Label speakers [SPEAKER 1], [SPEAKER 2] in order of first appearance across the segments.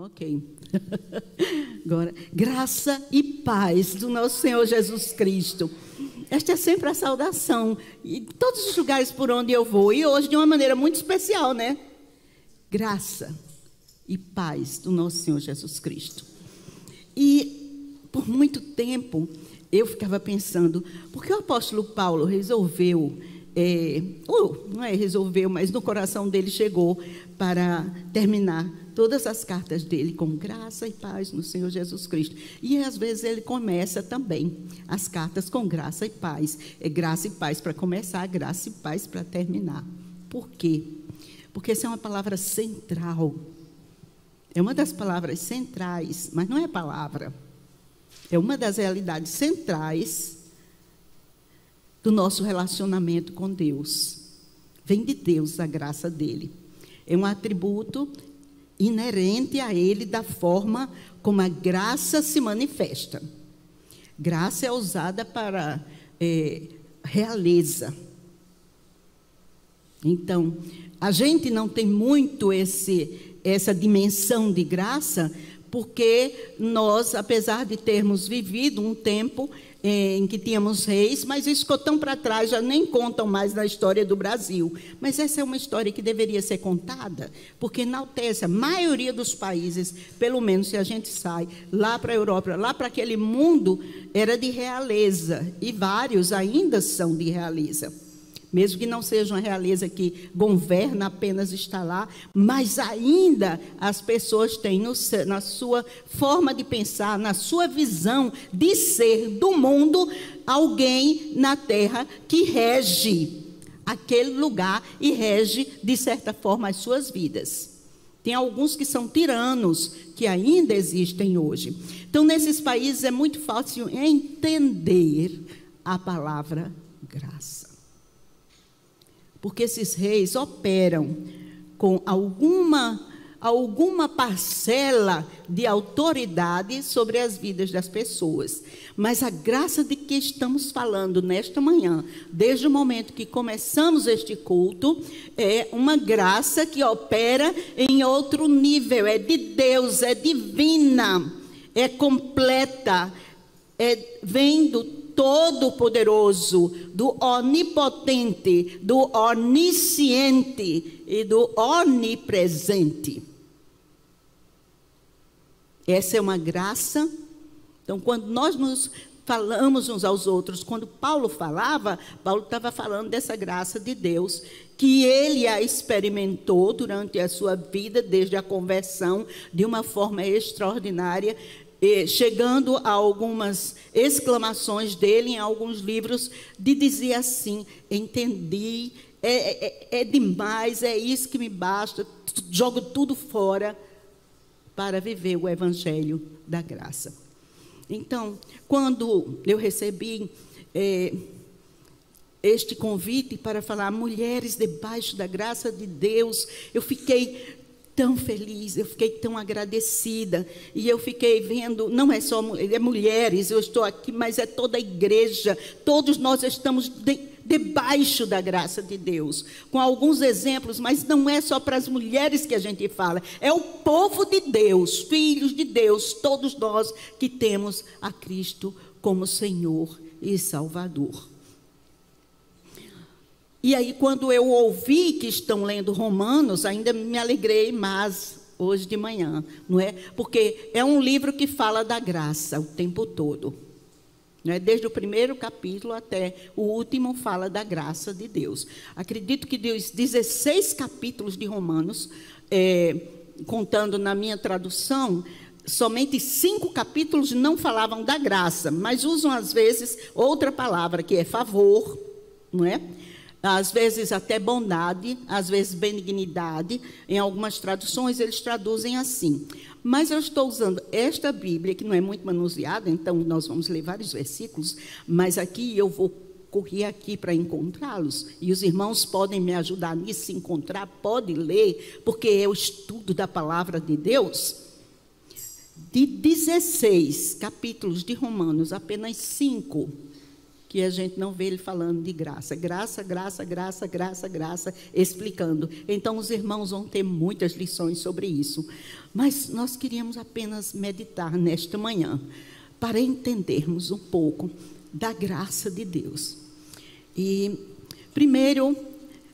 [SPEAKER 1] Ok. Agora, graça e paz do nosso Senhor Jesus Cristo. Esta é sempre a saudação. E todos os lugares por onde eu vou. E hoje de uma maneira muito especial, né? Graça e paz do nosso Senhor Jesus Cristo. E por muito tempo eu ficava pensando, por que o apóstolo Paulo resolveu é, ou não é resolveu, mas no coração dele chegou para terminar todas as cartas dele com graça e paz no Senhor Jesus Cristo. E às vezes ele começa também as cartas com graça e paz. É graça e paz para começar, graça e paz para terminar. Por quê? Porque essa é uma palavra central. É uma das palavras centrais, mas não é palavra. É uma das realidades centrais do nosso relacionamento com Deus. Vem de Deus a graça dele. É um atributo inerente a ele da forma como a graça se manifesta. Graça é usada para é, realeza. Então, a gente não tem muito esse, essa dimensão de graça, porque nós, apesar de termos vivido um tempo em que tínhamos reis, mas isso ficou tão para trás, já nem contam mais na história do Brasil. Mas essa é uma história que deveria ser contada, porque enaltece a maioria dos países, pelo menos se a gente sai lá para a Europa, lá para aquele mundo, era de realeza, e vários ainda são de realeza mesmo que não seja uma realeza que governa apenas está lá, mas ainda as pessoas têm no, na sua forma de pensar, na sua visão de ser do mundo, alguém na terra que rege aquele lugar e rege, de certa forma, as suas vidas. Tem alguns que são tiranos, que ainda existem hoje. Então, nesses países é muito fácil entender a palavra graça. Porque esses reis operam com alguma alguma parcela de autoridade sobre as vidas das pessoas. Mas a graça de que estamos falando nesta manhã, desde o momento que começamos este culto, é uma graça que opera em outro nível, é de Deus, é divina, é completa, é, vem do Todo-Poderoso, do Onipotente, do Onisciente e do Onipresente. Essa é uma graça. Então, quando nós nos falamos uns aos outros, quando Paulo falava, Paulo estava falando dessa graça de Deus, que ele a experimentou durante a sua vida, desde a conversão, de uma forma extraordinária, chegando a algumas exclamações dele em alguns livros, de dizer assim: entendi, é, é, é demais, é isso que me basta, jogo tudo fora para viver o evangelho da graça. Então, quando eu recebi é, este convite para falar mulheres debaixo da graça de Deus, eu fiquei tão feliz, eu fiquei tão agradecida. E eu fiquei vendo, não é só é mulheres, eu estou aqui, mas é toda a igreja, todos nós estamos de, debaixo da graça de Deus. Com alguns exemplos, mas não é só para as mulheres que a gente fala, é o povo de Deus, filhos de Deus, todos nós que temos a Cristo como Senhor e Salvador. E aí, quando eu ouvi que estão lendo Romanos, ainda me alegrei mais hoje de manhã, não é? Porque é um livro que fala da graça o tempo todo. Não é? Desde o primeiro capítulo até o último fala da graça de Deus. Acredito que Deus, 16 capítulos de Romanos, é, contando na minha tradução, somente cinco capítulos não falavam da graça, mas usam às vezes outra palavra que é favor, não é? Às vezes até bondade, às vezes benignidade. Em algumas traduções eles traduzem assim. Mas eu estou usando esta Bíblia, que não é muito manuseada, então nós vamos ler vários versículos, mas aqui eu vou correr aqui para encontrá-los. E os irmãos podem me ajudar nisso, se encontrar, pode ler, porque é o estudo da palavra de Deus. De 16 capítulos de Romanos, apenas cinco que a gente não vê ele falando de graça. Graça, graça, graça, graça, graça, explicando. Então, os irmãos vão ter muitas lições sobre isso. Mas nós queríamos apenas meditar nesta manhã, para entendermos um pouco da graça de Deus. E, primeiro,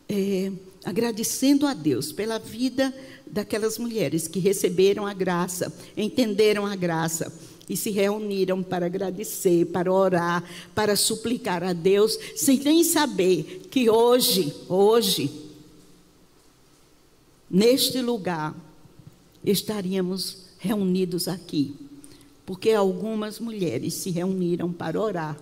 [SPEAKER 1] é, agradecendo a Deus pela vida daquelas mulheres que receberam a graça, entenderam a graça e se reuniram para agradecer, para orar, para suplicar a Deus, sem nem saber que hoje, hoje, neste lugar, estaríamos reunidos aqui, porque algumas mulheres se reuniram para orar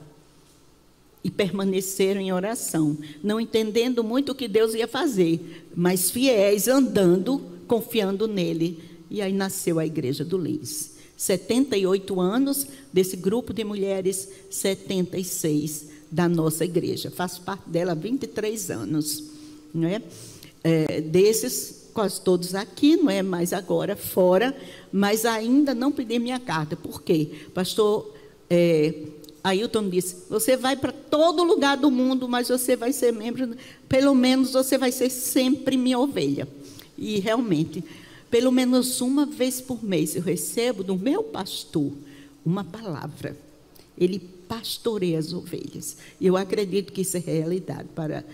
[SPEAKER 1] e permaneceram em oração, não entendendo muito o que Deus ia fazer, mas fiéis, andando, confiando nele. E aí nasceu a igreja do Lins. 78 anos desse grupo de mulheres, 76 da nossa igreja. Faço parte dela há 23 anos. Não é? é desses, quase todos aqui, não é mais agora, fora, mas ainda não pedi minha carta. Por quê? Pastor é, Ailton disse: Você vai para todo lugar do mundo, mas você vai ser membro, pelo menos você vai ser sempre minha ovelha. E realmente, pelo menos uma vez por mês eu recebo do meu pastor uma palavra. Ele pastoreia as ovelhas. Eu acredito que isso é realidade para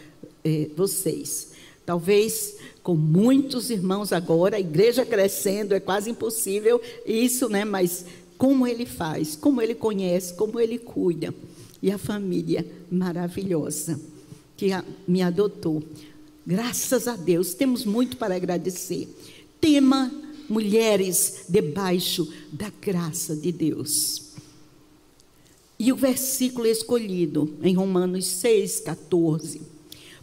[SPEAKER 1] é, vocês. Talvez com muitos irmãos agora, a igreja crescendo, é quase impossível isso, né? Mas como ele faz, como ele conhece, como ele cuida. E a família maravilhosa que a, me adotou. Graças a Deus, temos muito para agradecer tema mulheres debaixo da graça de Deus. E o versículo escolhido em Romanos 6, 14.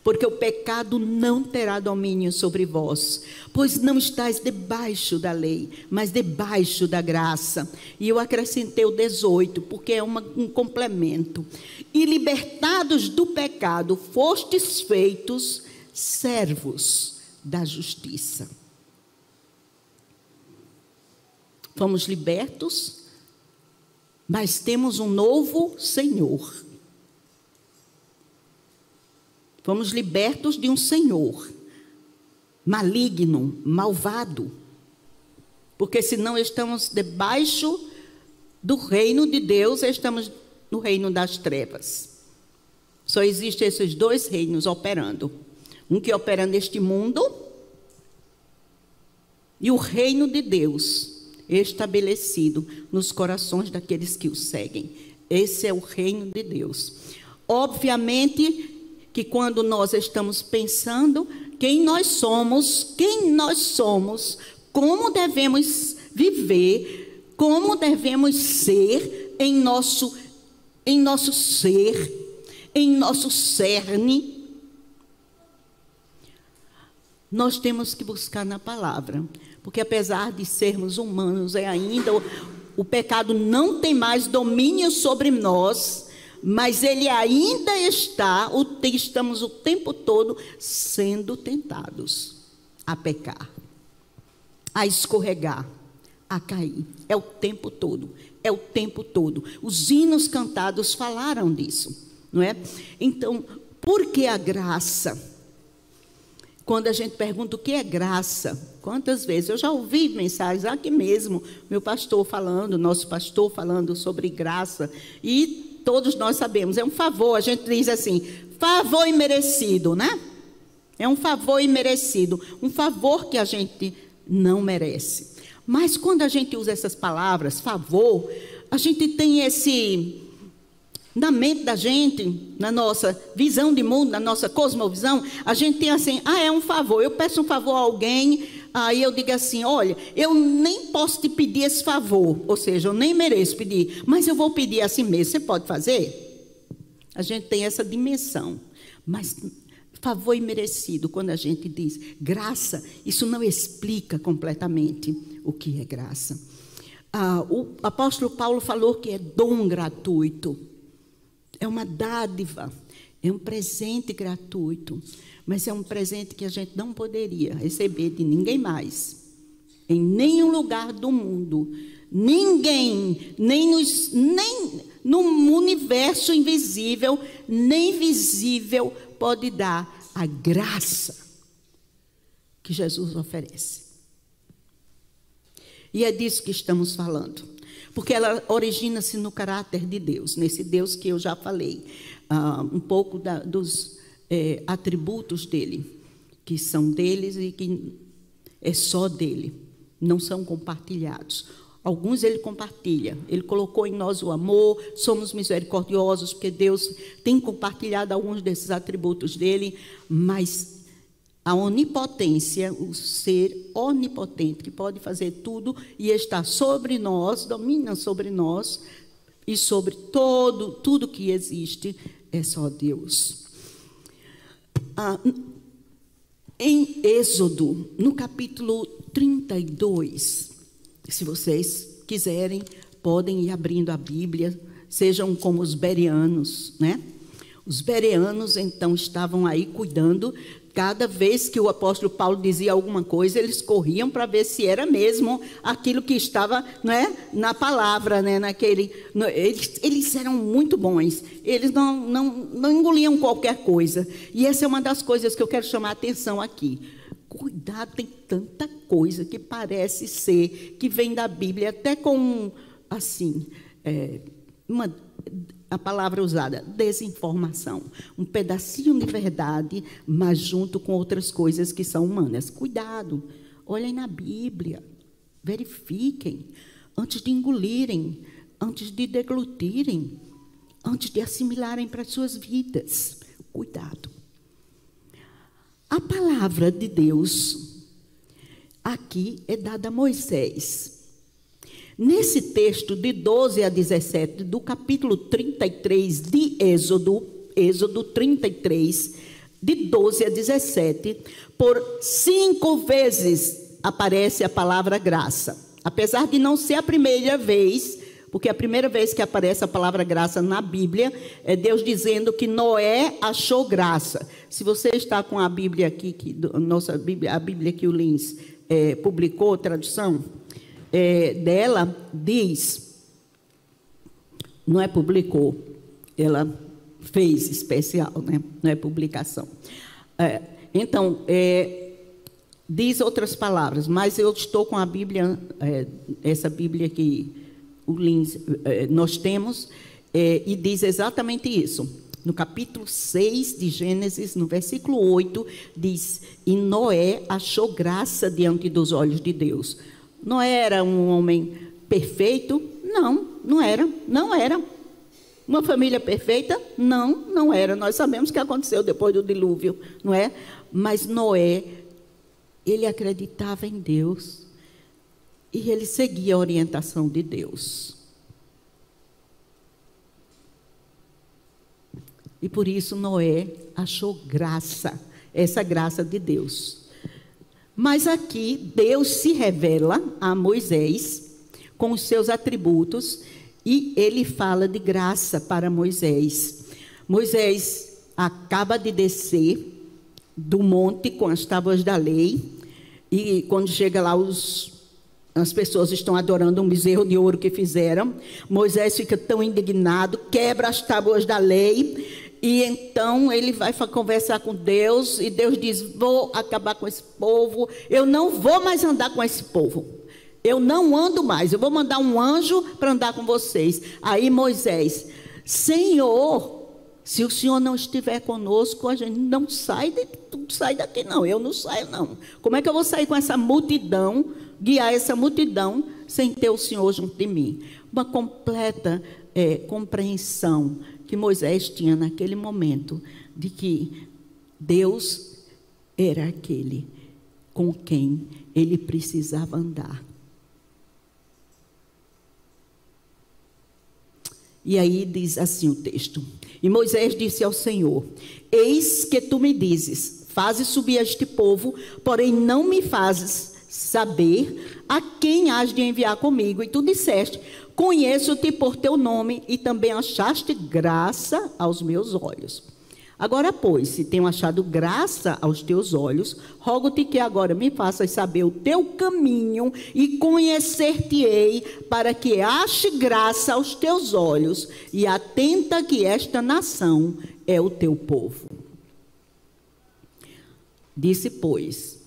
[SPEAKER 1] Porque o pecado não terá domínio sobre vós, pois não estáis debaixo da lei, mas debaixo da graça. E eu acrescentei o 18, porque é uma, um complemento. E libertados do pecado, fostes feitos servos da justiça. Fomos libertos, mas temos um novo Senhor. Fomos libertos de um Senhor maligno, malvado. Porque senão estamos debaixo do reino de Deus, estamos no reino das trevas. Só existem esses dois reinos operando. Um que opera neste mundo e o reino de Deus, estabelecido nos corações daqueles que o seguem. Esse é o reino de Deus. Obviamente que quando nós estamos pensando quem nós somos, quem nós somos, como devemos viver, como devemos ser em nosso em nosso ser, em nosso cerne, nós temos que buscar na palavra. Porque apesar de sermos humanos, é ainda o, o pecado não tem mais domínio sobre nós, mas ele ainda está, o, estamos o tempo todo sendo tentados a pecar, a escorregar, a cair. É o tempo todo, é o tempo todo. Os hinos cantados falaram disso, não é? Então, por que a graça? Quando a gente pergunta o que é graça, quantas vezes eu já ouvi mensagens aqui mesmo, meu pastor falando, nosso pastor falando sobre graça, e todos nós sabemos, é um favor, a gente diz assim, favor imerecido, né? É um favor imerecido, um favor que a gente não merece. Mas quando a gente usa essas palavras, favor, a gente tem esse na mente da gente, na nossa visão de mundo, na nossa cosmovisão, a gente tem assim: ah, é um favor. Eu peço um favor a alguém, aí eu digo assim: olha, eu nem posso te pedir esse favor, ou seja, eu nem mereço pedir, mas eu vou pedir assim mesmo. Você pode fazer? A gente tem essa dimensão, mas favor imerecido, quando a gente diz graça, isso não explica completamente o que é graça. Ah, o apóstolo Paulo falou que é dom gratuito. É uma dádiva, é um presente gratuito, mas é um presente que a gente não poderia receber de ninguém mais, em nenhum lugar do mundo. Ninguém, nem, nos, nem no universo invisível, nem visível, pode dar a graça que Jesus oferece. E é disso que estamos falando. Porque ela origina-se no caráter de Deus, nesse Deus que eu já falei, uh, um pouco da, dos é, atributos dele, que são deles e que é só dele, não são compartilhados. Alguns ele compartilha. Ele colocou em nós o amor, somos misericordiosos, porque Deus tem compartilhado alguns desses atributos dele, mas a onipotência, o ser onipotente, que pode fazer tudo e está sobre nós, domina sobre nós e sobre todo, tudo que existe, é só Deus. Ah, em Êxodo, no capítulo 32, se vocês quiserem, podem ir abrindo a Bíblia, sejam como os bereanos, né? Os bereanos então estavam aí cuidando. Cada vez que o apóstolo Paulo dizia alguma coisa, eles corriam para ver se era mesmo aquilo que estava né, na palavra, né, naquele. No, eles, eles, eram muito bons. Eles não, não, não engoliam qualquer coisa. E essa é uma das coisas que eu quero chamar a atenção aqui. Cuidado, tem tanta coisa que parece ser, que vem da Bíblia, até com, assim, é, uma, a palavra usada, desinformação. Um pedacinho de verdade, mas junto com outras coisas que são humanas. Cuidado, olhem na Bíblia, verifiquem, antes de engolirem, antes de deglutirem, antes de assimilarem para as suas vidas. Cuidado. A palavra de Deus aqui é dada a Moisés. Nesse texto de 12 a 17 do capítulo 33 de Êxodo, Êxodo 33, de 12 a 17, por cinco vezes aparece a palavra graça. Apesar de não ser a primeira vez, porque a primeira vez que aparece a palavra graça na Bíblia é Deus dizendo que Noé achou graça. Se você está com a Bíblia aqui, que, nossa Bíblia, a Bíblia que o Lins é, publicou, tradução é, dela, diz, não é publicou, ela fez especial, né? não é publicação. É, então, é, diz outras palavras, mas eu estou com a Bíblia, é, essa Bíblia que Lins, eh, nós temos, é, e diz exatamente isso. No capítulo 6 de Gênesis, no versículo 8, diz: E Noé achou graça diante dos olhos de Deus. Noé era um homem perfeito? Não, não era. Não era. Uma família perfeita? Não, não era. Nós sabemos o que aconteceu depois do dilúvio, não é? Mas Noé, ele acreditava em Deus. E ele seguia a orientação de Deus. E por isso Noé achou graça, essa graça de Deus. Mas aqui Deus se revela a Moisés com os seus atributos e ele fala de graça para Moisés. Moisés acaba de descer do monte com as tábuas da lei e quando chega lá os as pessoas estão adorando um bezerro de ouro que fizeram. Moisés fica tão indignado, quebra as tábuas da lei. E então ele vai conversar com Deus. E Deus diz: Vou acabar com esse povo. Eu não vou mais andar com esse povo. Eu não ando mais. Eu vou mandar um anjo para andar com vocês. Aí Moisés, Senhor, se o Senhor não estiver conosco, a gente não sai, de, sai daqui, não. Eu não saio, não. Como é que eu vou sair com essa multidão? guiar essa multidão sem ter o Senhor junto de mim. Uma completa é, compreensão que Moisés tinha naquele momento de que Deus era aquele com quem ele precisava andar. E aí diz assim o texto: E Moisés disse ao Senhor: Eis que tu me dizes, fazes subir este povo, porém não me fazes saber a quem has de enviar comigo. E tu disseste: Conheço-te por teu nome, e também achaste graça aos meus olhos. Agora, pois, se tenho achado graça aos teus olhos, rogo-te que agora me faças saber o teu caminho e conhecer-te-ei, para que ache graça aos teus olhos, e atenta que esta nação é o teu povo. Disse, pois,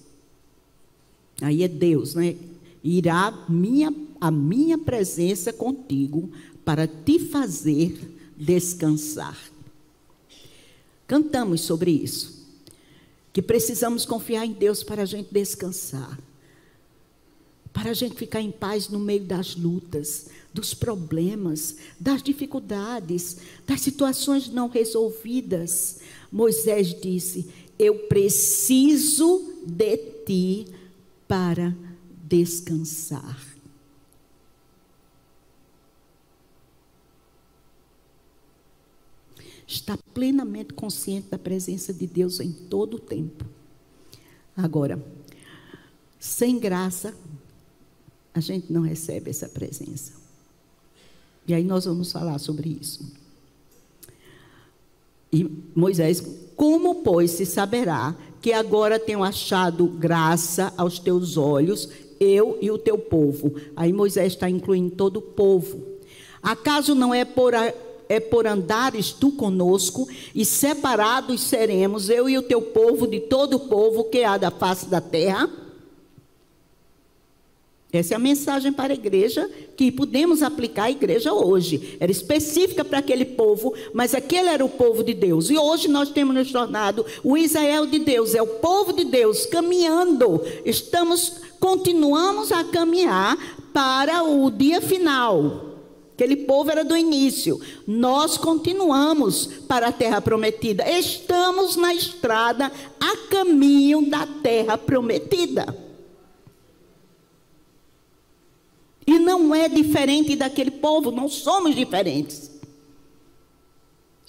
[SPEAKER 1] aí é Deus, né? Irá minha, a minha presença contigo para te fazer descansar. Cantamos sobre isso. Que precisamos confiar em Deus para a gente descansar. Para a gente ficar em paz no meio das lutas, dos problemas, das dificuldades, das situações não resolvidas. Moisés disse: Eu preciso de ti para descansar. Está plenamente consciente da presença de Deus em todo o tempo. Agora, sem graça, a gente não recebe essa presença. E aí nós vamos falar sobre isso. E Moisés, como, pois, se saberá que agora tenho achado graça aos teus olhos, eu e o teu povo? Aí Moisés está incluindo todo o povo. Acaso não é por é por andares tu conosco, e separados seremos, eu e o teu povo, de todo o povo que há da face da terra. Essa é a mensagem para a igreja que podemos aplicar à igreja hoje. Era específica para aquele povo, mas aquele era o povo de Deus. E hoje nós temos nos tornado o Israel de Deus, é o povo de Deus caminhando. Estamos continuamos a caminhar para o dia final. Aquele povo era do início. Nós continuamos para a terra prometida. Estamos na estrada a caminho da terra prometida. E não é diferente daquele povo, não somos diferentes.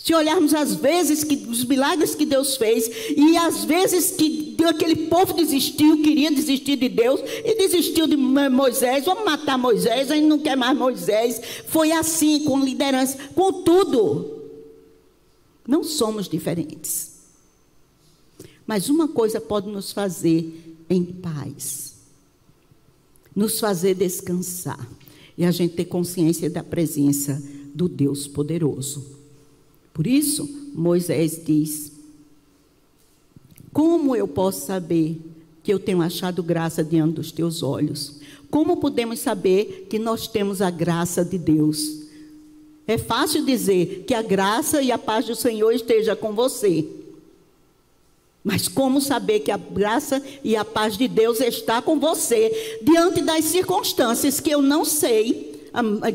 [SPEAKER 1] Se olharmos as vezes que os milagres que Deus fez e as vezes que aquele povo desistiu, queria desistir de Deus e desistiu de Moisés, vamos matar Moisés, a gente não quer mais Moisés. Foi assim com liderança, com tudo. Não somos diferentes. Mas uma coisa pode nos fazer em paz. Nos fazer descansar e a gente ter consciência da presença do Deus poderoso. Por isso, Moisés diz: Como eu posso saber que eu tenho achado graça diante dos teus olhos? Como podemos saber que nós temos a graça de Deus? É fácil dizer que a graça e a paz do Senhor esteja com você. Mas como saber que a graça e a paz de Deus está com você diante das circunstâncias que eu não sei?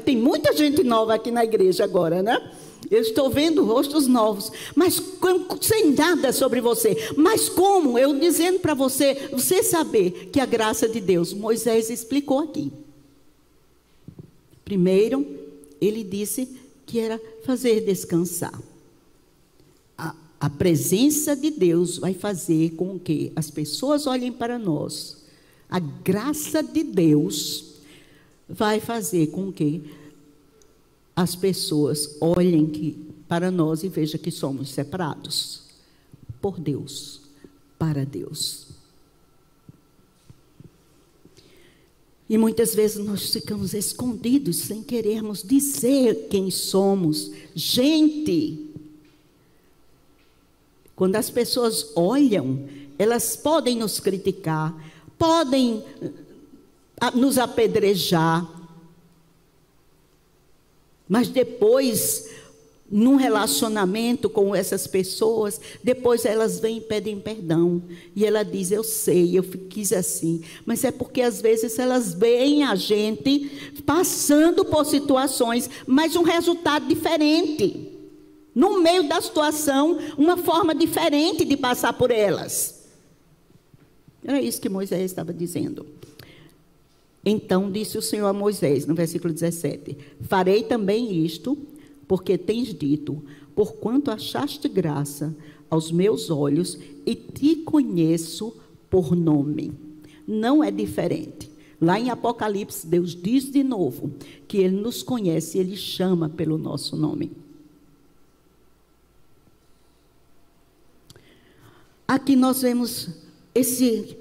[SPEAKER 1] Tem muita gente nova aqui na igreja agora, né? Eu estou vendo rostos novos, mas sem nada sobre você. Mas como? Eu dizendo para você, você saber que a graça de Deus, Moisés explicou aqui. Primeiro, ele disse que era fazer descansar. A, a presença de Deus vai fazer com que as pessoas olhem para nós. A graça de Deus vai fazer com que as pessoas olhem que, para nós e vejam que somos separados por Deus, para Deus. E muitas vezes nós ficamos escondidos sem querermos dizer quem somos. Gente, quando as pessoas olham, elas podem nos criticar, podem ah, nos apedrejar, mas depois, num relacionamento com essas pessoas, depois elas vêm e pedem perdão. E ela diz: Eu sei, eu quis assim. Mas é porque às vezes elas veem a gente passando por situações, mas um resultado diferente. No meio da situação, uma forma diferente de passar por elas. Era isso que Moisés estava dizendo. Então disse o Senhor a Moisés, no versículo 17: Farei também isto, porque tens dito: Porquanto achaste graça aos meus olhos e te conheço por nome. Não é diferente. Lá em Apocalipse, Deus diz de novo que Ele nos conhece, Ele chama pelo nosso nome. aqui nós vemos esse,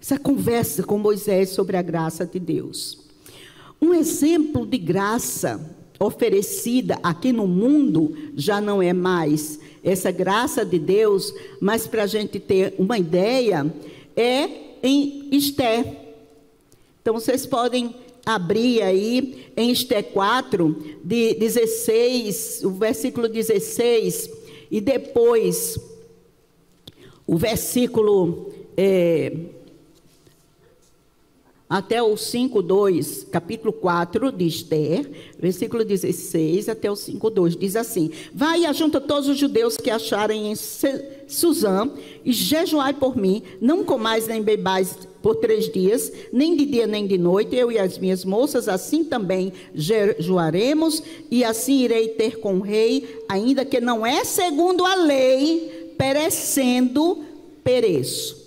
[SPEAKER 1] essa conversa com Moisés sobre a graça de Deus. Um exemplo de graça oferecida aqui no mundo já não é mais essa graça de Deus, mas para a gente ter uma ideia, é em Esté. Então vocês podem abrir aí em Esté 4, de 16, o versículo 16, e depois o versículo. É, até o 5, 2, capítulo 4 de Esther, versículo 16 até o 5, 2, diz assim: Vai e ajunta todos os judeus que acharem em Suzã e jejuai por mim, não comais nem bebais por três dias, nem de dia nem de noite, eu e as minhas moças, assim também jejuaremos, e assim irei ter com o rei, ainda que não é segundo a lei, perecendo, pereço.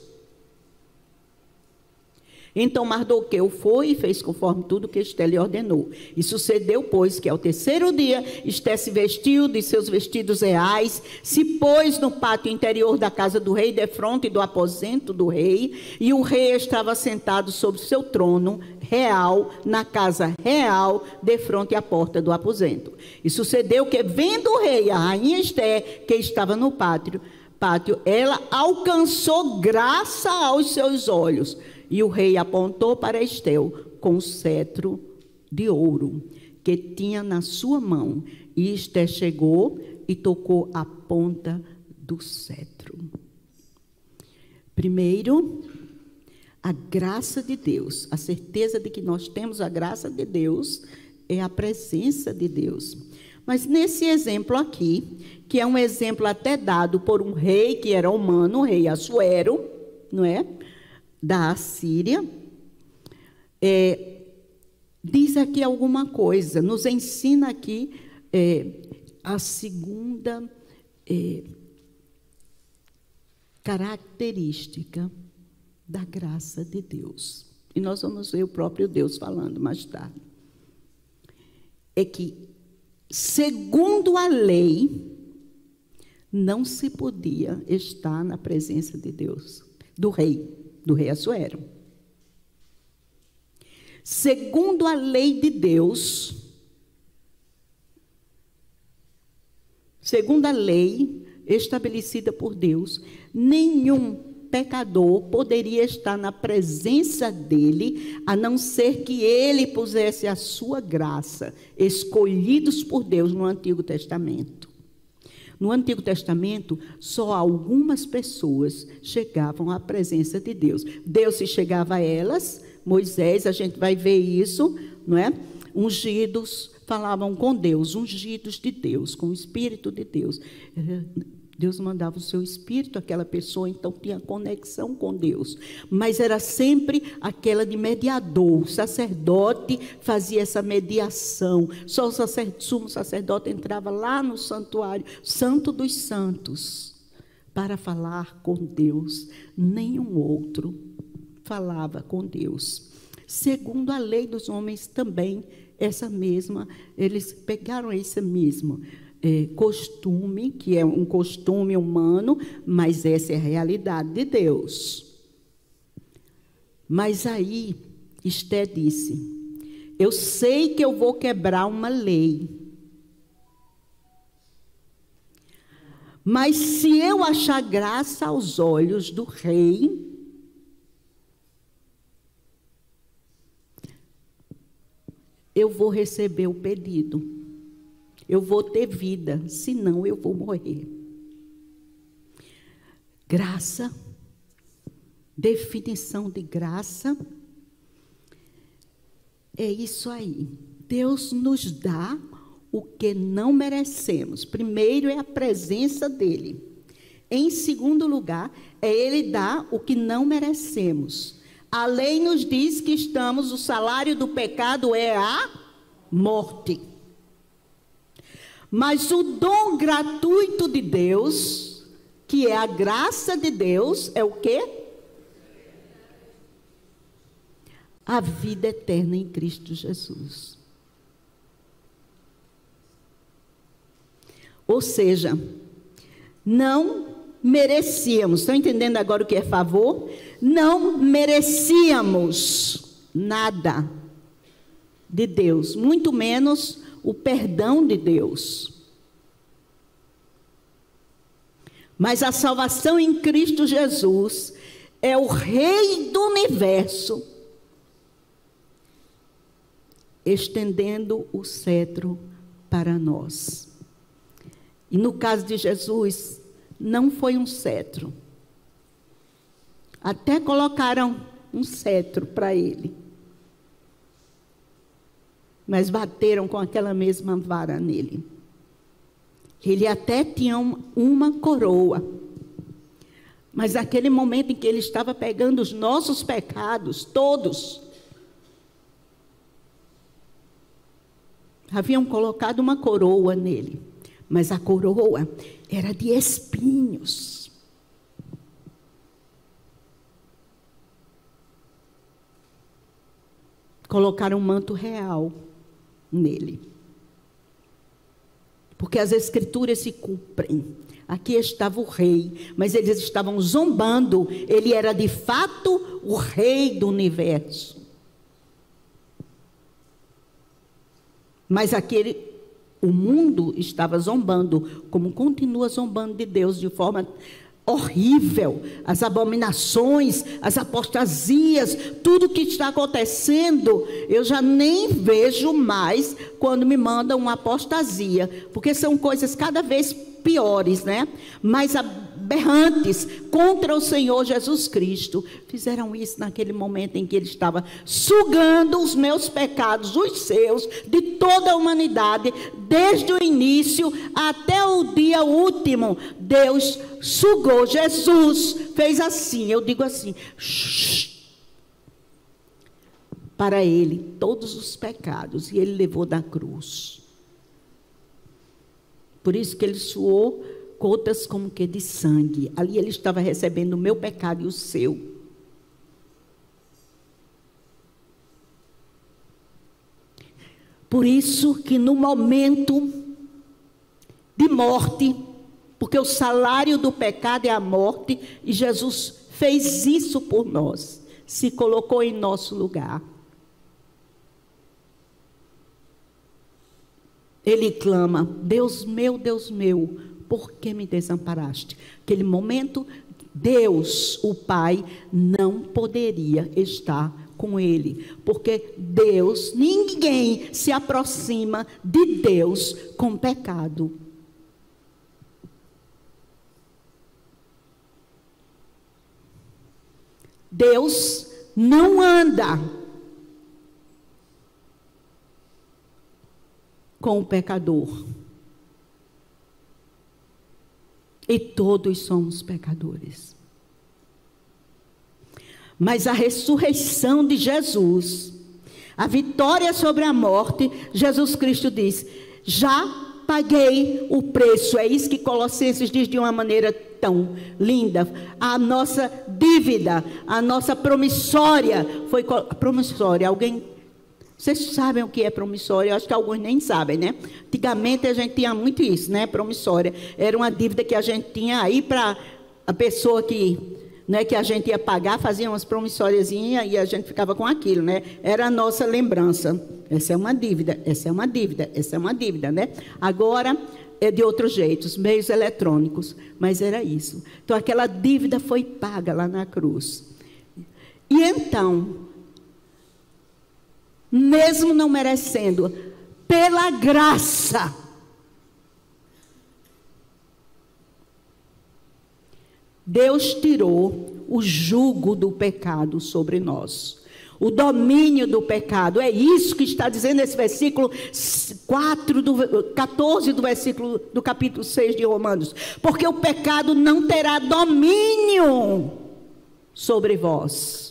[SPEAKER 1] Então Mardoqueu foi e fez conforme tudo que Esté lhe ordenou. E sucedeu, pois, que ao terceiro dia Esté se vestiu de seus vestidos reais, se pôs no pátio interior da casa do rei, defronte do aposento do rei, e o rei estava sentado sobre seu trono real, na casa real, defronte à porta do aposento. E sucedeu que, vendo o rei, a rainha Esté, que estava no pátio, pátio, ela alcançou graça aos seus olhos e o rei apontou para Estel com o cetro de ouro que tinha na sua mão. E Esté chegou e tocou a ponta do cetro. Primeiro, a graça de Deus, a certeza de que nós temos a graça de Deus, é a presença de Deus. Mas nesse exemplo aqui, que é um exemplo até dado por um rei que era humano, o rei Assuero, não é? Da Assíria, é, diz aqui alguma coisa, nos ensina aqui é, a segunda é, característica da graça de Deus. E nós vamos ver o próprio Deus falando mais tarde. É que, segundo a lei, não se podia estar na presença de Deus, do rei do rei Assuero. Segundo a lei de Deus, segundo a lei estabelecida por Deus, nenhum pecador poderia estar na presença dele, a não ser que ele pusesse a sua graça, escolhidos por Deus no Antigo Testamento. No Antigo Testamento, só algumas pessoas chegavam à presença de Deus. Deus se chegava a elas, Moisés, a gente vai ver isso, não é? Ungidos falavam com Deus, ungidos de Deus, com o Espírito de Deus. Deus mandava o seu espírito, aquela pessoa então tinha conexão com Deus. Mas era sempre aquela de mediador. O sacerdote fazia essa mediação. Só o sacerdote, sumo sacerdote entrava lá no santuário, Santo dos Santos, para falar com Deus. Nenhum outro falava com Deus. Segundo a lei dos homens também, essa mesma, eles pegaram essa mesma é, costume, que é um costume humano, mas essa é a realidade de Deus. Mas aí, Esté disse: Eu sei que eu vou quebrar uma lei. Mas se eu achar graça aos olhos do rei, eu vou receber o pedido eu vou ter vida, senão eu vou morrer. Graça, definição de graça, é isso aí. Deus nos dá o que não merecemos. Primeiro é a presença dEle. Em segundo lugar, é Ele dar o que não merecemos. A lei nos diz que estamos, o salário do pecado é a morte. Mas o dom gratuito de Deus, que é a graça de Deus, é o quê? A vida eterna em Cristo Jesus. Ou seja, não merecíamos. Estão entendendo agora o que é favor? Não merecíamos nada de Deus, muito menos o perdão de Deus. Mas a salvação em Cristo Jesus é o Rei do universo, estendendo o cetro para nós. E no caso de Jesus, não foi um cetro. Até colocaram um cetro para ele. Mas bateram com aquela mesma vara nele. Ele até tinha uma coroa. Mas naquele momento em que ele estava pegando os nossos pecados, todos, haviam colocado uma coroa nele, mas a coroa era de espinhos. Colocaram um manto real nele. Porque as escrituras se cumprem. Aqui estava o rei, mas eles estavam zombando. Ele era de fato o rei do universo. Mas aquele, o mundo estava zombando, como continua zombando de Deus de forma horrível, as abominações, as apostasias, tudo que está acontecendo, eu já nem vejo mais quando me mandam uma apostasia, porque são coisas cada vez piores, né? Mais aberrantes contra o Senhor Jesus Cristo. Fizeram isso naquele momento em que ele estava sugando os meus pecados, os seus, de toda a humanidade, desde o início até o dia último. Deus sugou, Jesus fez assim, eu digo assim, shh, para ele todos os pecados e ele levou da cruz. Por isso que ele suou gotas como que de sangue. Ali ele estava recebendo o meu pecado e o seu. Por isso que no momento de morte, porque o salário do pecado é a morte, e Jesus fez isso por nós, se colocou em nosso lugar. Ele clama: Deus meu, Deus meu, por que me desamparaste? Aquele momento, Deus, o Pai, não poderia estar com ele, porque Deus, ninguém se aproxima de Deus com pecado. Deus não anda com o pecador. E todos somos pecadores. Mas a ressurreição de Jesus, a vitória sobre a morte, Jesus Cristo diz: já paguei o preço. É isso que Colossenses diz de uma maneira tão linda. A nossa dívida, a nossa promissória foi promissória. Alguém vocês sabem o que é promissória? Eu acho que alguns nem sabem, né? Antigamente a gente tinha muito isso, né? Promissória. Era uma dívida que a gente tinha aí para a pessoa que, né, que a gente ia pagar, fazia umas promissórias e a gente ficava com aquilo, né? Era a nossa lembrança. Essa é uma dívida, essa é uma dívida, essa é uma dívida, né? Agora é de outro jeito, os meios eletrônicos, mas era isso. Então aquela dívida foi paga lá na cruz. E então, mesmo não merecendo, pela graça. Deus tirou o jugo do pecado sobre nós. O domínio do pecado. É isso que está dizendo esse versículo 4 do 14 do versículo do capítulo 6 de Romanos. Porque o pecado não terá domínio sobre vós.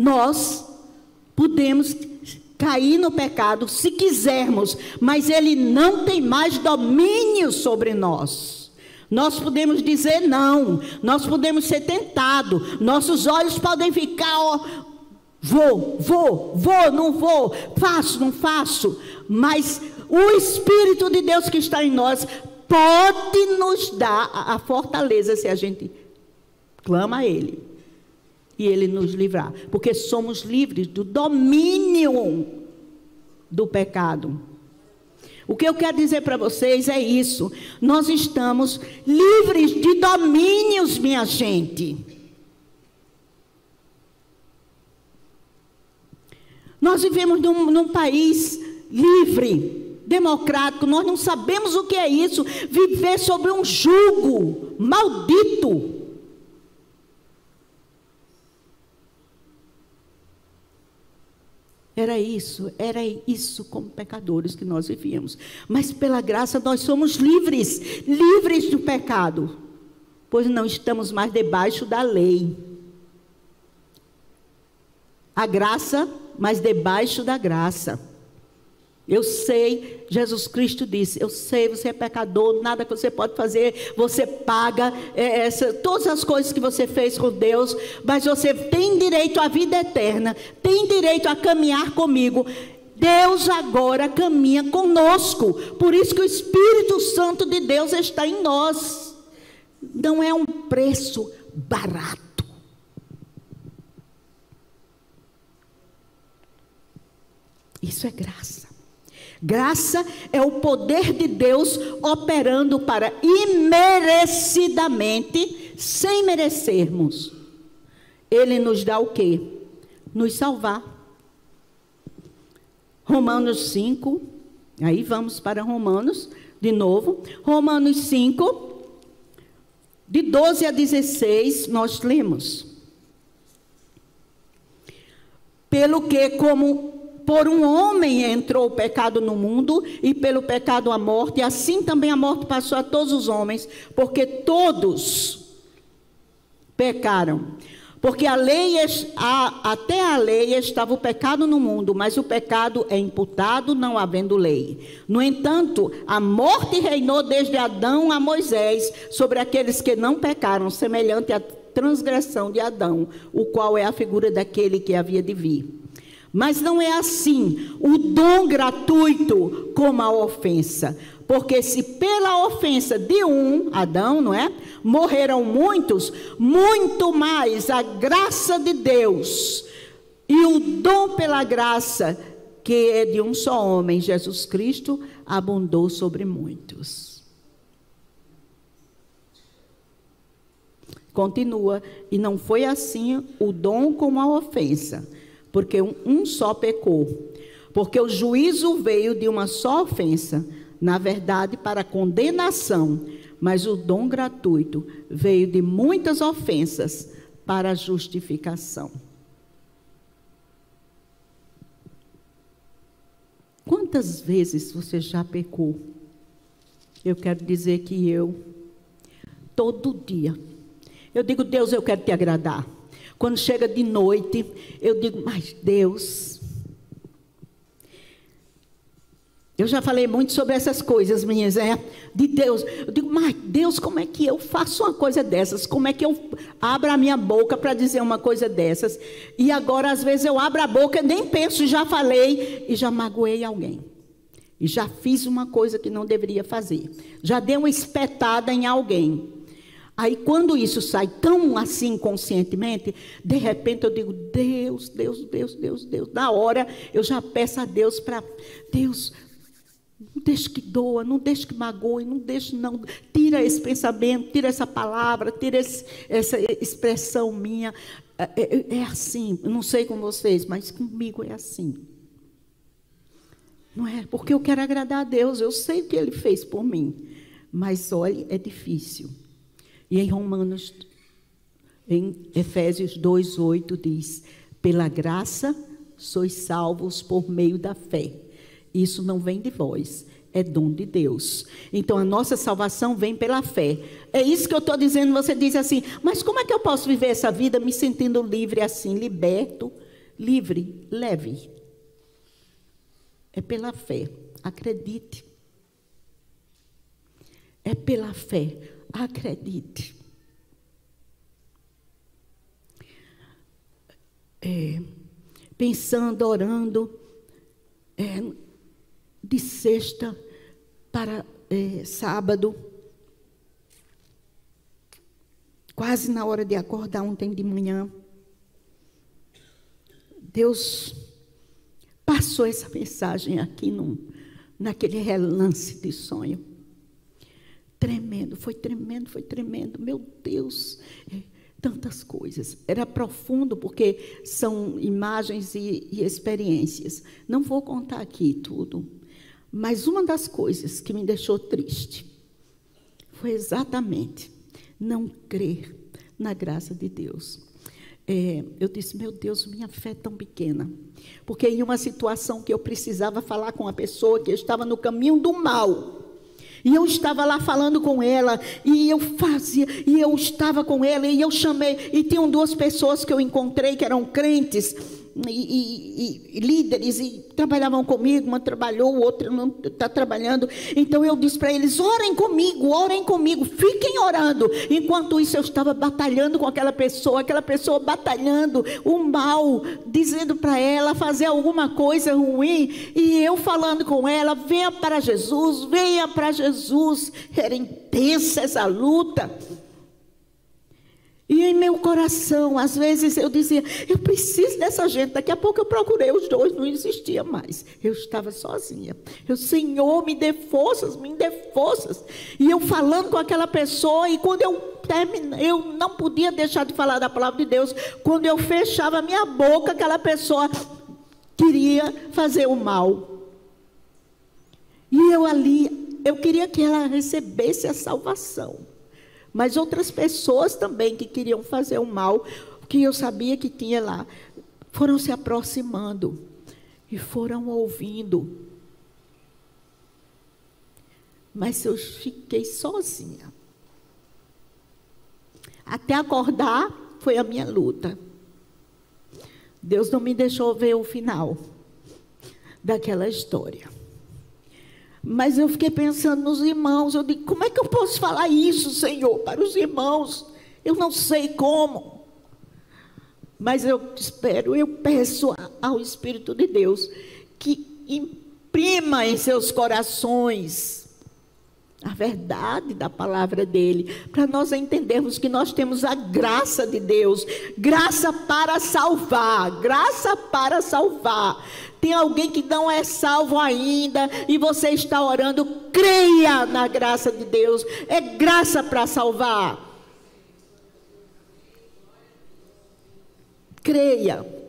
[SPEAKER 1] Nós podemos cair no pecado se quisermos, mas ele não tem mais domínio sobre nós. Nós podemos dizer não, nós podemos ser tentados, nossos olhos podem ficar, ó, vou, vou, vou, não vou, faço, não faço, mas o Espírito de Deus que está em nós pode nos dar a fortaleza se a gente clama a Ele e Ele nos livrar, porque somos livres do domínio do pecado. O que eu quero dizer para vocês é isso. Nós estamos livres de domínios, minha gente. Nós vivemos num, num país livre, democrático. Nós não sabemos o que é isso. Viver sobre um jugo maldito. Era isso, era isso como pecadores que nós vivíamos. Mas pela graça nós somos livres, livres do pecado, pois não estamos mais debaixo da lei. A graça, mas debaixo da graça. Eu sei, Jesus Cristo disse: Eu sei, você é pecador, nada que você pode fazer, você paga é, essa, todas as coisas que você fez com Deus, mas você tem direito à vida eterna, tem direito a caminhar comigo. Deus agora caminha conosco, por isso que o Espírito Santo de Deus está em nós. Não é um preço barato. Isso é graça. Graça é o poder de Deus operando para imerecidamente, sem merecermos. Ele nos dá o quê? Nos salvar. Romanos 5, aí vamos para Romanos de novo. Romanos 5, de 12 a 16, nós lemos. Pelo que, como por um homem entrou o pecado no mundo, e pelo pecado a morte, e assim também a morte passou a todos os homens, porque todos pecaram. Porque a lei, a, até a lei estava o pecado no mundo, mas o pecado é imputado não havendo lei. No entanto, a morte reinou desde Adão a Moisés sobre aqueles que não pecaram, semelhante à transgressão de Adão, o qual é a figura daquele que havia de vir. Mas não é assim o dom gratuito como a ofensa. Porque se pela ofensa de um, Adão, não é? Morreram muitos, muito mais a graça de Deus e o dom pela graça, que é de um só homem, Jesus Cristo, abundou sobre muitos. Continua, e não foi assim o dom como a ofensa porque um só pecou. Porque o juízo veio de uma só ofensa, na verdade, para condenação, mas o dom gratuito veio de muitas ofensas para justificação. Quantas vezes você já pecou? Eu quero dizer que eu, todo dia, eu digo, Deus, eu quero te agradar. Quando chega de noite, eu digo, mas Deus. Eu já falei muito sobre essas coisas minhas, é? De Deus. Eu digo, mas Deus, como é que eu faço uma coisa dessas? Como é que eu abro a minha boca para dizer uma coisa dessas? E agora, às vezes, eu abro a boca, nem penso, já falei e já magoei alguém. E já fiz uma coisa que não deveria fazer. Já dei uma espetada em alguém. Aí, quando isso sai tão assim conscientemente, de repente eu digo: Deus, Deus, Deus, Deus, Deus. Na hora eu já peço a Deus para. Deus, não deixe que doa, não deixe que magoe, não deixe, não. Tira esse pensamento, tira essa palavra, tira esse, essa expressão minha. É, é, é assim, não sei com vocês, mas comigo é assim. Não é? Porque eu quero agradar a Deus, eu sei o que Ele fez por mim. Mas olha, é difícil. E em Romanos, em Efésios 2:8 diz: "Pela graça sois salvos por meio da fé. Isso não vem de vós, é dom de Deus. Então a nossa salvação vem pela fé. É isso que eu estou dizendo. Você diz assim, mas como é que eu posso viver essa vida me sentindo livre assim, liberto, livre, leve? É pela fé. Acredite. É pela fé. Acredite. É, pensando, orando, é, de sexta para é, sábado, quase na hora de acordar ontem de manhã, Deus passou essa mensagem aqui num, naquele relance de sonho. Tremendo, foi tremendo, foi tremendo. Meu Deus, é, tantas coisas. Era profundo, porque são imagens e, e experiências. Não vou contar aqui tudo. Mas uma das coisas que me deixou triste foi exatamente não crer na graça de Deus. É, eu disse, meu Deus, minha fé é tão pequena. Porque em uma situação que eu precisava falar com a pessoa que estava no caminho do mal, e eu estava lá falando com ela, e eu fazia, e eu estava com ela, e eu chamei, e tinham duas pessoas que eu encontrei que eram crentes, e, e, e, líderes e trabalhavam comigo, uma trabalhou, outra não está trabalhando. Então eu disse para eles: orem comigo, orem comigo, fiquem orando. Enquanto isso eu estava batalhando com aquela pessoa, aquela pessoa batalhando o mal, dizendo para ela fazer alguma coisa ruim, e eu falando com ela: venha para Jesus, venha para Jesus. Era intensa essa luta. E em meu coração, às vezes eu dizia, eu preciso dessa gente. Daqui a pouco eu procurei os dois, não existia mais. Eu estava sozinha. Eu, Senhor, me dê forças, me dê forças. E eu falando com aquela pessoa, e quando eu terminei, eu não podia deixar de falar da palavra de Deus. Quando eu fechava a minha boca, aquela pessoa queria fazer o mal. E eu ali, eu queria que ela recebesse a salvação. Mas outras pessoas também que queriam fazer o mal, que eu sabia que tinha lá, foram se aproximando e foram ouvindo. Mas eu fiquei sozinha. Até acordar foi a minha luta. Deus não me deixou ver o final daquela história. Mas eu fiquei pensando nos irmãos. Eu digo, como é que eu posso falar isso, Senhor, para os irmãos? Eu não sei como. Mas eu espero, eu peço ao Espírito de Deus que imprima em seus corações a verdade da palavra dele, para nós entendermos que nós temos a graça de Deus, graça para salvar, graça para salvar. Tem alguém que não é salvo ainda e você está orando, creia na graça de Deus, é graça para salvar. Creia.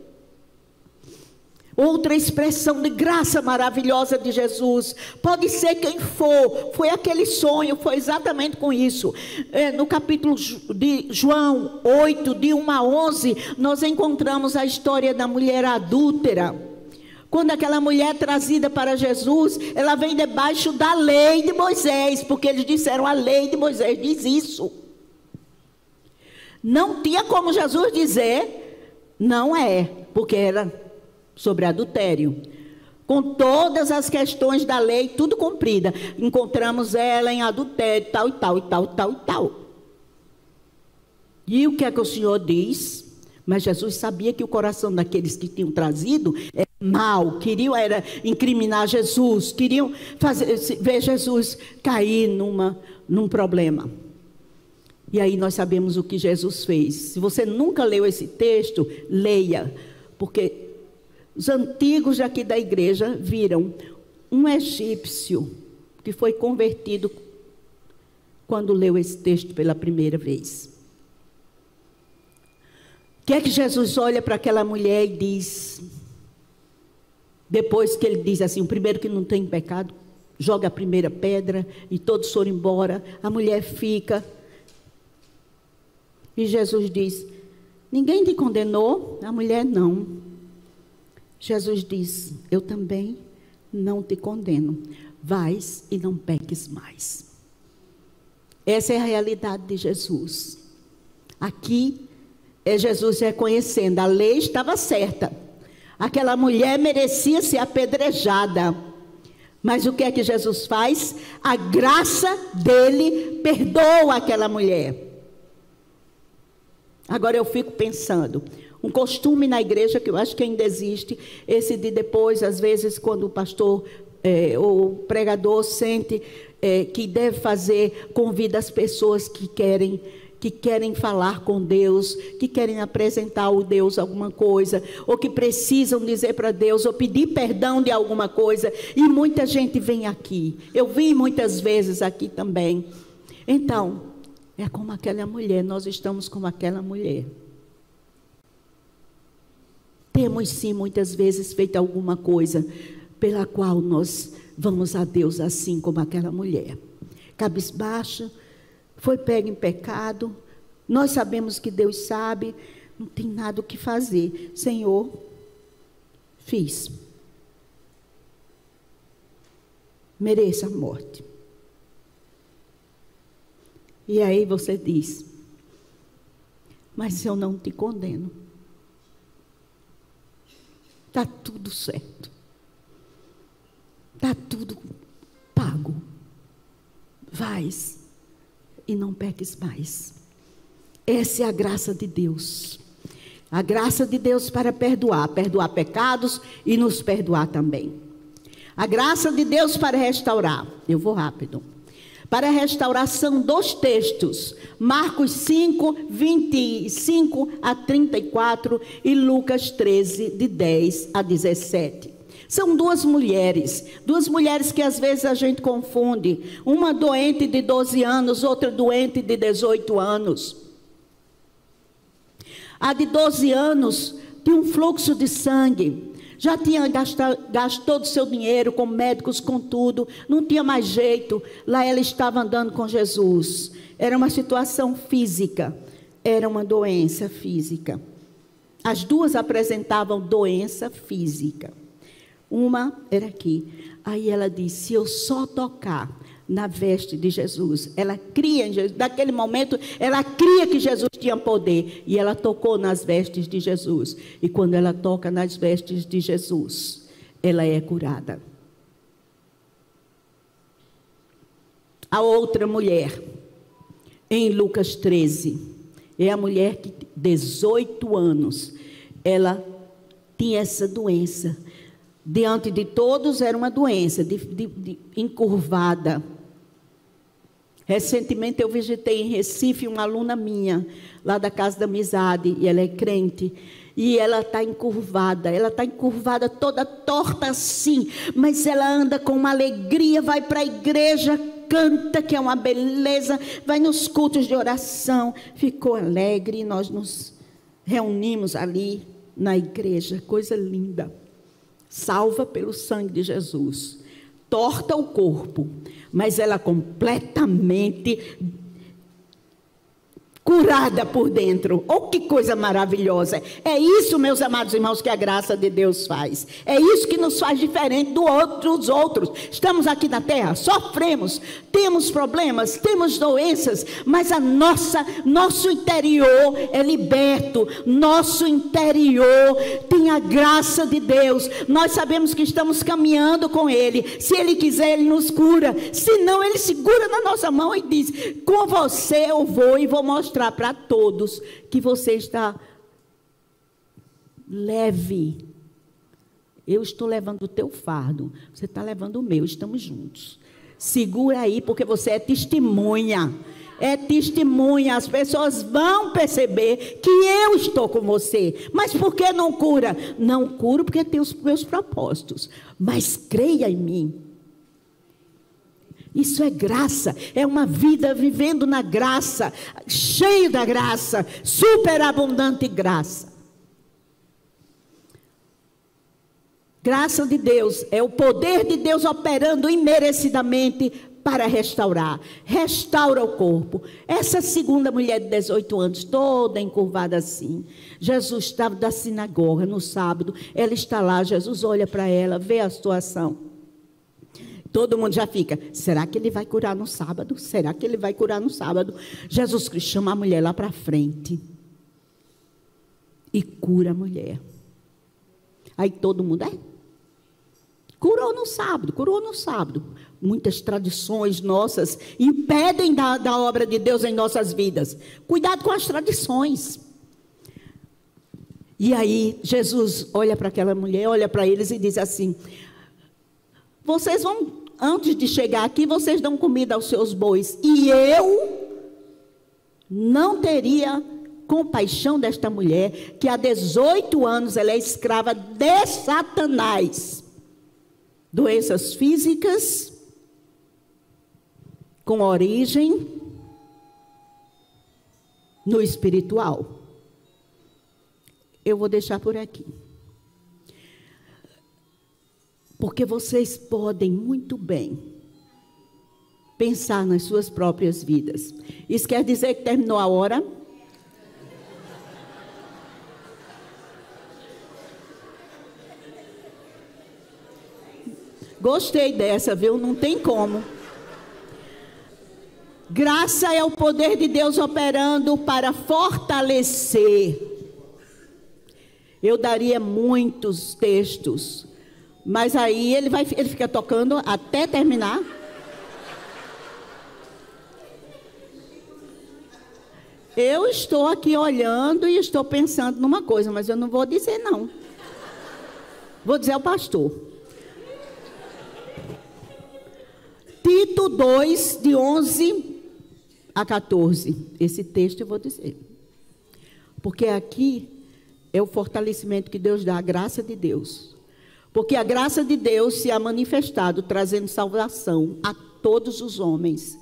[SPEAKER 1] Outra expressão de graça maravilhosa de Jesus, pode ser quem for, foi aquele sonho, foi exatamente com isso. É, no capítulo de João 8, de 1 a 11, nós encontramos a história da mulher adúltera. Quando aquela mulher é trazida para Jesus, ela vem debaixo da lei de Moisés, porque eles disseram a lei de Moisés diz isso. Não tinha como Jesus dizer, não é, porque era sobre adultério. Com todas as questões da lei, tudo cumprida. Encontramos ela em adultério, tal e tal e tal e tal e tal. E o que é que o Senhor diz? Mas Jesus sabia que o coração daqueles que tinham trazido era mal, queriam era incriminar Jesus, queriam fazer, ver Jesus cair numa, num problema. E aí nós sabemos o que Jesus fez. Se você nunca leu esse texto, leia, porque os antigos aqui da igreja viram um egípcio que foi convertido quando leu esse texto pela primeira vez. O que é que Jesus olha para aquela mulher e diz? Depois que ele diz assim: o primeiro que não tem pecado, joga a primeira pedra e todos foram embora. A mulher fica. E Jesus diz: Ninguém te condenou? A mulher não. Jesus diz: Eu também não te condeno. Vais e não peques mais. Essa é a realidade de Jesus. Aqui é Jesus reconhecendo: a lei estava certa. Aquela mulher merecia ser apedrejada. Mas o que é que Jesus faz? A graça dele perdoa aquela mulher. Agora eu fico pensando, um costume na igreja que eu acho que ainda existe, esse de depois, às vezes, quando o pastor é, o pregador sente é, que deve fazer, convida as pessoas que querem que querem falar com Deus, que querem apresentar ao Deus alguma coisa, ou que precisam dizer para Deus, ou pedir perdão de alguma coisa, e muita gente vem aqui. Eu vi muitas vezes aqui também. Então, é como aquela mulher, nós estamos como aquela mulher. Temos sim muitas vezes feito alguma coisa pela qual nós vamos a Deus assim como aquela mulher. Cabisbaixa, foi pego em pecado, nós sabemos que Deus sabe, não tem nada o que fazer. Senhor, fiz. Mereça a morte. E aí você diz: Mas eu não te condeno. Está tudo certo. Está tudo pago. Vais e não peques mais. Essa é a graça de Deus. A graça de Deus para perdoar, perdoar pecados e nos perdoar também. A graça de Deus para restaurar. Eu vou rápido. Para a restauração dos textos, Marcos 5, 25 a 34 e Lucas 13, de 10 a 17. São duas mulheres, duas mulheres que às vezes a gente confunde. Uma doente de 12 anos, outra doente de 18 anos. A de 12 anos tinha um fluxo de sangue. Já tinha gastado, todo o seu dinheiro com médicos, com tudo. Não tinha mais jeito. Lá ela estava andando com Jesus. Era uma situação física. Era uma doença física. As duas apresentavam doença física. Uma era aqui. Aí ela disse: se eu só tocar na veste de Jesus, ela cria em Jesus, naquele momento, ela cria que Jesus tinha poder. E ela tocou nas vestes de Jesus. E quando ela toca nas vestes de Jesus, ela é curada. A outra mulher, em Lucas 13, é a mulher que, 18 anos, ela tinha essa doença diante de todos era uma doença de, de, de, encurvada. Recentemente eu visitei em Recife uma aluna minha, lá da Casa da Amizade, e ela é crente. E ela está encurvada, ela está encurvada toda torta assim, mas ela anda com uma alegria, vai para a igreja, canta, que é uma beleza, vai nos cultos de oração. Ficou alegre e nós nos reunimos ali na igreja, coisa linda salva pelo sangue de Jesus, torta o corpo, mas ela completamente curada por dentro. Oh, que coisa maravilhosa! É isso, meus amados irmãos, que a graça de Deus faz. É isso que nos faz diferente do outro, dos outros. Estamos aqui na terra, sofremos, temos problemas, temos doenças, mas a nossa, nosso interior é liberto. Nosso interior tem a graça de Deus. Nós sabemos que estamos caminhando com Ele. Se Ele quiser, Ele nos cura. Se não, Ele segura na nossa mão e diz: Com você eu vou e vou mostrar mostrar para todos que você está leve. Eu estou levando o teu fardo, você está levando o meu, estamos juntos. Segura aí, porque você é testemunha. É testemunha, as pessoas vão perceber que eu estou com você. Mas por que não cura? Não curo porque tem os meus propósitos. Mas creia em mim. Isso é graça, é uma vida vivendo na graça, cheio da graça, superabundante graça. Graça de Deus é o poder de Deus operando imerecidamente para restaurar. Restaura o corpo. Essa segunda mulher de 18 anos, toda encurvada assim. Jesus estava da sinagoga no sábado. Ela está lá, Jesus olha para ela, vê a situação. Todo mundo já fica, será que ele vai curar no sábado? Será que ele vai curar no sábado? Jesus Cristo chama a mulher lá para frente e cura a mulher. Aí todo mundo, é? Curou no sábado, curou no sábado. Muitas tradições nossas impedem da, da obra de Deus em nossas vidas. Cuidado com as tradições. E aí Jesus olha para aquela mulher, olha para eles e diz assim: Vocês vão, antes de chegar aqui, vocês dão comida aos seus bois. E eu não teria compaixão desta mulher, que há 18 anos ela é escrava de Satanás. Doenças físicas, com origem no espiritual. Eu vou deixar por aqui. Porque vocês podem muito bem pensar nas suas próprias vidas. Isso quer dizer que terminou a hora? Gostei dessa, viu? Não tem como. Graça é o poder de Deus operando para fortalecer. Eu daria muitos textos, mas aí ele vai, ele fica tocando até terminar. Eu estou aqui olhando e estou pensando numa coisa, mas eu não vou dizer não. Vou dizer ao pastor. Tito 2, de 11 a 14. Esse texto eu vou dizer. Porque aqui é o fortalecimento que Deus dá, a graça de Deus. Porque a graça de Deus se ha manifestado, trazendo salvação a todos os homens,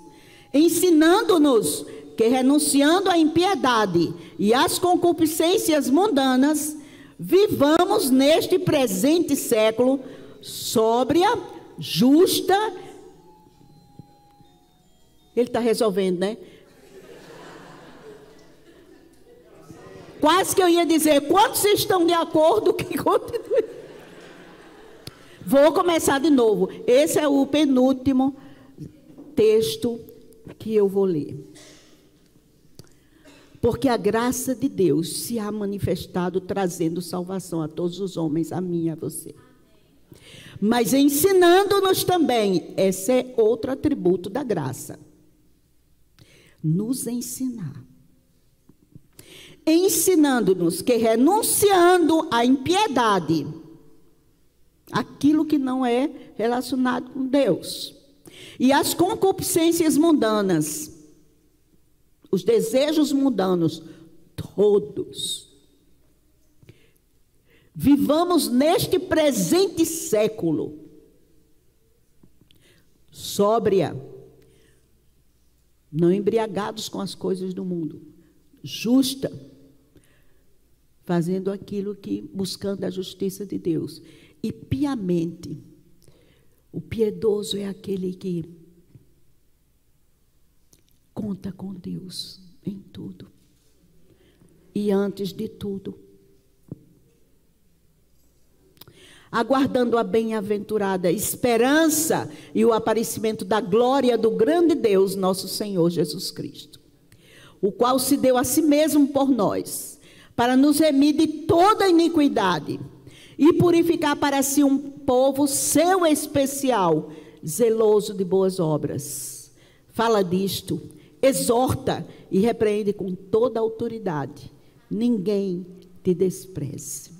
[SPEAKER 1] ensinando-nos que, renunciando à impiedade e às concupiscências mundanas, vivamos neste presente século sóbria, justa ele está resolvendo, né? Quase que eu ia dizer, quantos estão de acordo que continue? Vou começar de novo. Esse é o penúltimo texto que eu vou ler. Porque a graça de Deus se há manifestado trazendo salvação a todos os homens, a mim e a você. Mas ensinando-nos também, esse é outro atributo da graça nos ensinar. Ensinando-nos que renunciando à impiedade, aquilo que não é relacionado com Deus, e as concupiscências mundanas, os desejos mundanos, todos. Vivamos neste presente século, sóbria, não embriagados com as coisas do mundo, justa, fazendo aquilo que buscando a justiça de Deus e piamente. O piedoso é aquele que conta com Deus em tudo. E antes de tudo, aguardando a bem-aventurada esperança e o aparecimento da glória do grande Deus, nosso Senhor Jesus Cristo, o qual se deu a si mesmo por nós, para nos remir de toda iniquidade e purificar para si um povo seu especial, zeloso de boas obras. Fala disto, exorta e repreende com toda autoridade. Ninguém te despreze.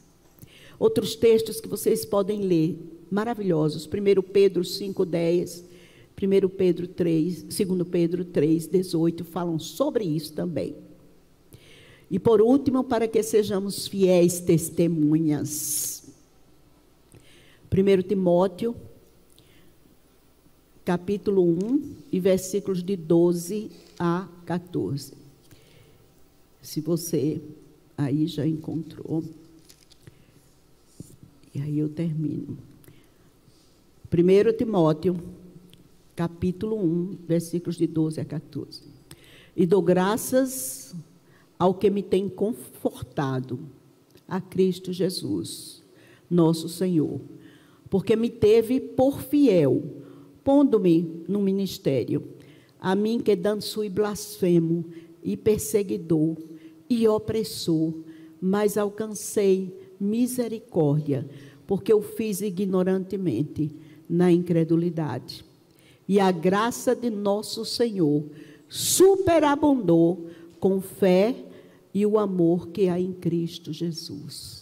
[SPEAKER 1] Outros textos que vocês podem ler, maravilhosos. 1 Pedro 5, 10, 1 Pedro 3, 2 Pedro 3, 18, falam sobre isso também. E por último, para que sejamos fiéis testemunhas. 1 Timóteo, capítulo 1, e versículos de 12 a 14. Se você aí já encontrou. E aí eu termino. 1 Timóteo, capítulo 1, versículos de 12 a 14. E dou graças ao que me tem confortado, a Cristo Jesus, nosso Senhor, porque me teve por fiel, pondo-me no ministério, a mim que danço e blasfemo, e perseguidor, e opressor, mas alcancei misericórdia, porque eu fiz ignorantemente na incredulidade. E a graça de nosso Senhor superabundou com fé e o amor que há em Cristo Jesus.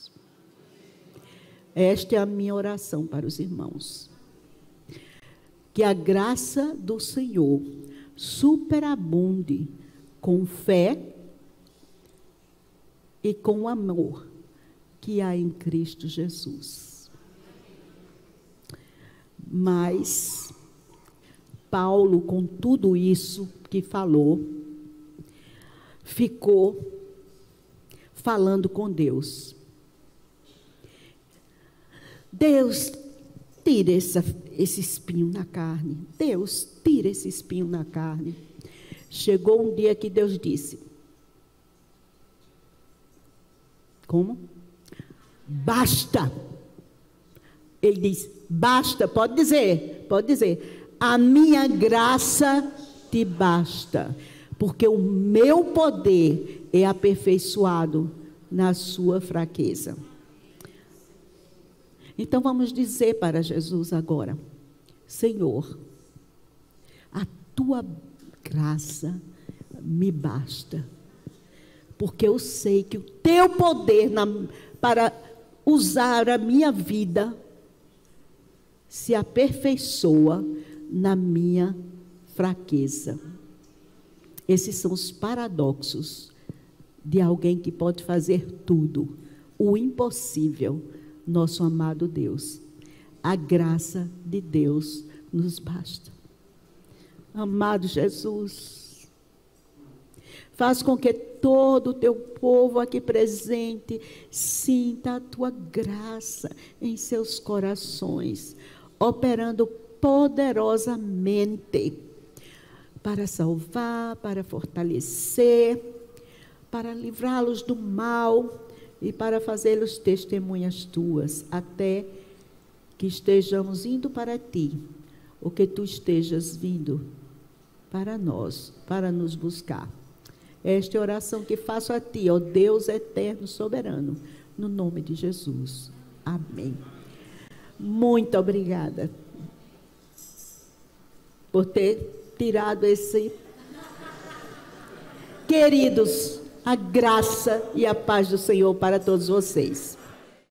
[SPEAKER 1] Esta é a minha oração para os irmãos. que a graça do Senhor superabunde com fé e com amor que há em Cristo Jesus. Mas Paulo, com tudo isso que falou, ficou falando com Deus. Deus, tira essa, esse espinho na carne. Deus, tira esse espinho na carne. Chegou um dia que Deus disse: Como? Basta. Ele diz: Basta, pode dizer, pode dizer. A minha graça te basta, porque o meu poder é aperfeiçoado na sua fraqueza. Então vamos dizer para Jesus agora: Senhor, a tua graça me basta, porque eu sei que o teu poder na, para usar a minha vida se aperfeiçoa na minha fraqueza. Esses são os paradoxos de alguém que pode fazer tudo, o impossível nosso amado Deus. A graça de Deus nos basta. Amado Jesus, faz com que todo o teu povo aqui presente sinta a tua graça em seus corações, operando poderosamente para salvar, para fortalecer, para livrá-los do mal e para fazê-los testemunhas tuas, até que estejamos indo para ti, ou que tu estejas vindo para nós, para nos buscar. Esta é a oração que faço a ti, ó Deus eterno, soberano, no nome de Jesus. Amém. Muito obrigada por ter tirado esse. Queridos, a graça e a paz do Senhor para todos vocês.